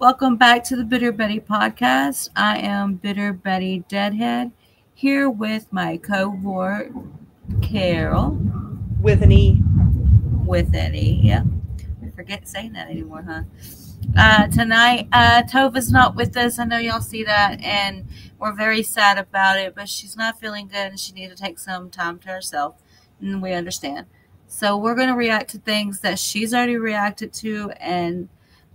Welcome back to the Bitter Betty podcast. I am Bitter Betty Deadhead here with my cohort Carol with an E. with an E. Yeah, I forget saying that anymore, huh? Uh, tonight, uh, Tova's not with us. I know y'all see that, and we're very sad about it. But she's not feeling good, and she needs to take some time to herself, and we understand. So we're going to react to things that she's already reacted to, and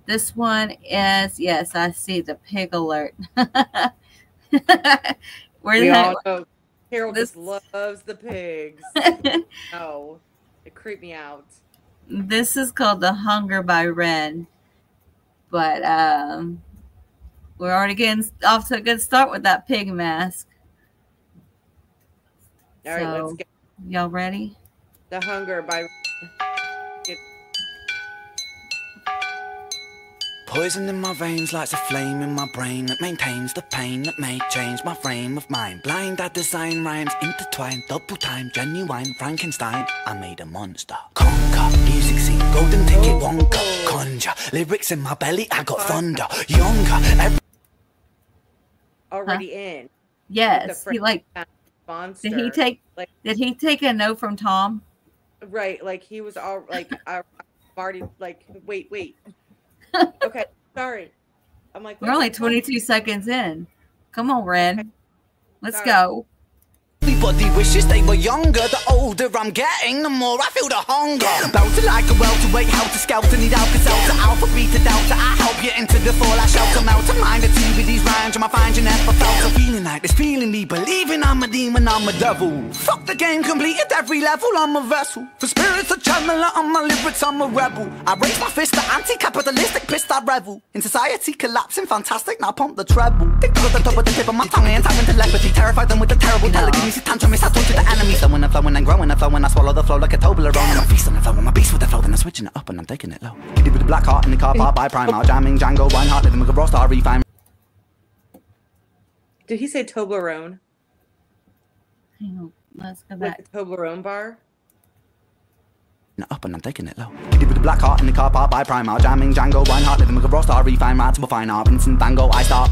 this one is yes, I see the pig alert. Where We the all know Harold This- just loves the pigs. oh, it creeped me out. this is called the Hunger by Ren, but um, we're already getting off to a good start with that pig mask. All right, So- let's get Y'all ready? the hunger by. Poison in my veins lights a flame in my brain that maintains the pain that may change my frame of mind. Blind, I design rhymes intertwined, double time, genuine Frankenstein. I made a monster. Conquer, music scene, golden ticket, Wonka, conjure. Lyrics in my belly, I got thunder. Younger, every already in. Yes. He like Monster. did he take like did he take a note from Tom? right? Like he was all like I, I'm already like wait wait. Okay, sorry. I'm like We're only what? 22 seconds in. Come on, Ren. Let's Sorry. go. Everybody wishes they were younger. The older I'm getting, the more I feel the hunger. Belter like a welterweight, how to skelter, need alka seltzer, alpha, beta, delta. I help you into the fall, I shelter, melt a mind, a tea with these rhymes, I find you never felt a feeling like this, feeling demon, I'm a devil. Fuck the game, completed every level, I'm a vessel. For spirits a channeler, on my lyrics, I'm a rebel. I raise my fist, the anti-capitalistic pissed, I revel. In society collapsing, fantastic, now pump the treble. Tock at the top with the tip of my tongue, and time telepathy, terrified them with the terrible telekinesis, tantrum, I torture the enemy. So I'm flowing and growing I and flowing, I swallow the flow like a Toblerone. And I'm feasting and flowing, my beast with the flow, then I'm switching it up and I'm taking it low. Giddy with the black heart in the car park mm. by Primark, jamming Django, Reinhardt, living with a raw star, refine. Did he say Toblerone? Hang on. Let's go back. Like the Toblerone bar? up and I'm taking it low. Giddy with the black heart in the car park by Primark, jamming Django, Reinhardt, living with a raw star, refine, right to a fine art, Vincent Van Gogh, I start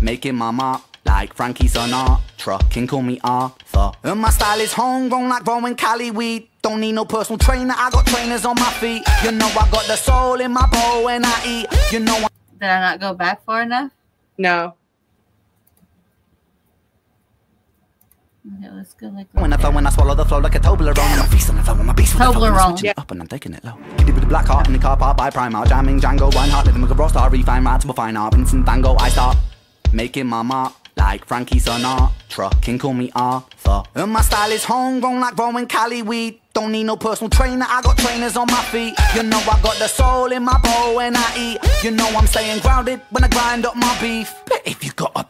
making my mark. Like Frankie Sinatra, can call me Arthur. And my style is homegrown like growing Cali weed. Don't need no personal trainer, I got trainers on my feet. You know I got the soul in my bowl when I eat. You know I Did I not go back far enough? No. Okay, let's go like When I flow, when I swallow the flow like a Toblerone. I'm a feast on the flow, I'm a beast with the flow and I'm Toblerone. switching Yeah. it up and I'm taking it low. Giddy with the black heart in the car park by Primark. Jamming Django, Reinhardt, living with a raw star. Refine, right to a fine art. Vincent Van Gogh, I start making my mark. Like Frankie Sinatra, can call me Arthur. And my style is homegrown like growing Cali weed. Don't need no personal trainer, I got trainers on my feet. You know I got the soul in my bowl when I eat. You know I'm staying grounded when I grind up my beef. But if you got a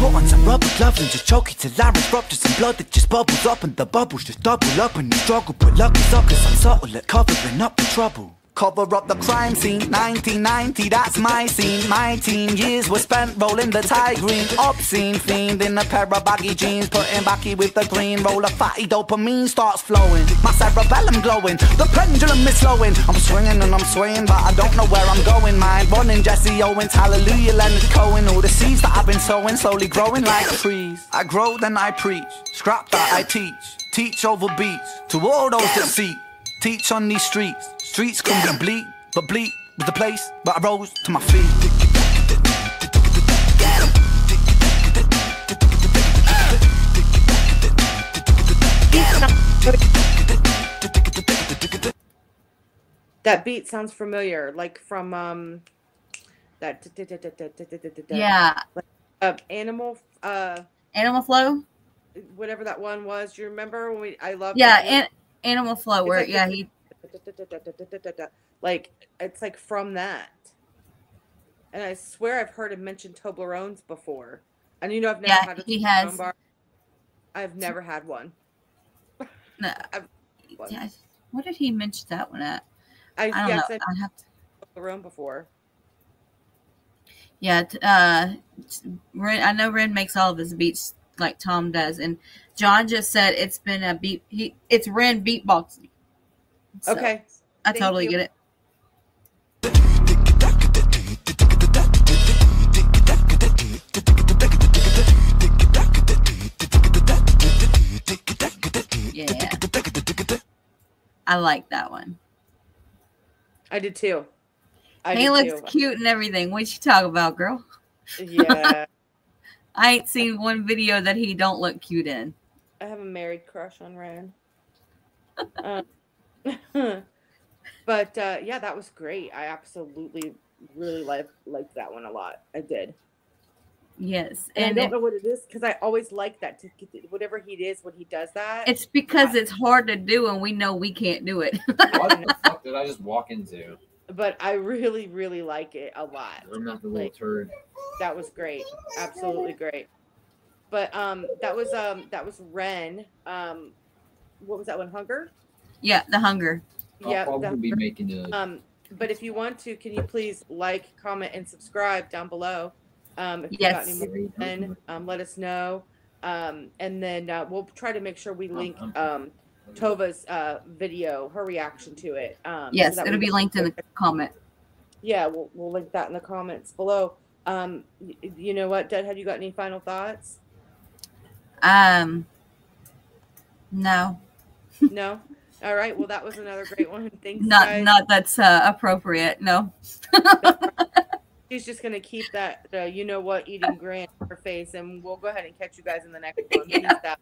put on some rubber gloves And just choke it till I Larry's rupture Some blood that just bubbles up and the bubbles just double up And you struggle, but lucky suckers, I'm subtle at covering up the trouble Cover up the crime scene, 1990, that's my scene. My teen years were spent rolling the Thai green. Obscene fiend in a pair of baggy jeans, putting backy with the green. Roll a fatty dopamine starts flowing. My cerebellum glowing, the pendulum is slowing. I'm swinging and I'm swaying, but I don't know where I'm going. Mind running Jesse Owens, hallelujah, Leonard Cohen. All the seeds that I've been sowing, slowly growing like trees. I grow, then I preach. Scrap that I teach. Teach over beats to all those that seek. Teach on these streets. Streets can be bleak, but bleak was the place where I rose to my feet. That beat sounds familiar, like from um that Yeah. uh, animal uh Animal Flow? whatever that one was. do You remember when we I love Yeah, an- Animal Flow where like- yeah, he like it's like from that. And I swear I've heard him mention Toblerones before. And you know I've never Yeah, had a he Toblerone has. bar. I've never had one. no, One. yeah, what did he mention that one at? I, I don't yes, know. I have to Toblerone before. Yeah, uh, Ren, I know Ren makes all of his beats like Tom does. And John just said it's been a beat. He it's Ren beatboxing. So okay, I Thank totally you. get it. Yeah, I like that one. I did too. I hey, did looks too. cute and everything. What you talk about, girl? Yeah. I ain't seen one video that he don't look cute in. I have a married crush on Ryan. Um, but uh, yeah, that was great. I absolutely really liked liked that one a lot. I did. Yes, And, and I don't it- know what it is because I always like that. To get, whatever he is when he does that. it's because it's hard to do, and we know we can't do it. What the fuck did I just walk into? but I really, really like it a lot. I'm not the little Like- turd. That was great. Absolutely great. But um that was um that was Ren. Um what was that one? Hunger? yeah, the hunger. I'll Yeah. probably the be making a. Um but if you want to, can you please like, comment, and subscribe down below? Um if you got any more then um let us know. Um and then uh, we'll try to make sure we link um Tova's uh video, her reaction to it. Um so Yes, that it'll be linked in the comment. yeah, we'll, we'll link that in the comments below. Um, you know what, Dad? Have you got any final thoughts? Um, no, No. All right. Well, that was another great one. Thanks, not guys. not that's uh, appropriate. No. She's just gonna keep that, uh, you know what, eating grin her face, and we'll go ahead and catch you guys in the next one. Yeah.